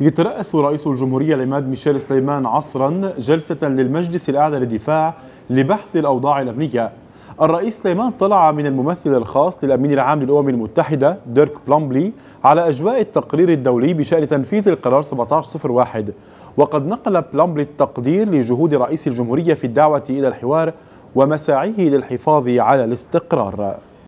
يترأس رئيس الجمهورية العماد ميشيل سليمان عصرا جلسة للمجلس الأعلى للدفاع لبحث الأوضاع الأمنية. الرئيس سليمان طلع من الممثل الخاص للأمين العام للأمم المتحدة ديرك بلومبلي على أجواء التقرير الدولي بشأن تنفيذ القرار 1701 وقد نقل بلومبلي التقدير لجهود رئيس الجمهورية في الدعوة إلى الحوار ومساعيه للحفاظ على الاستقرار.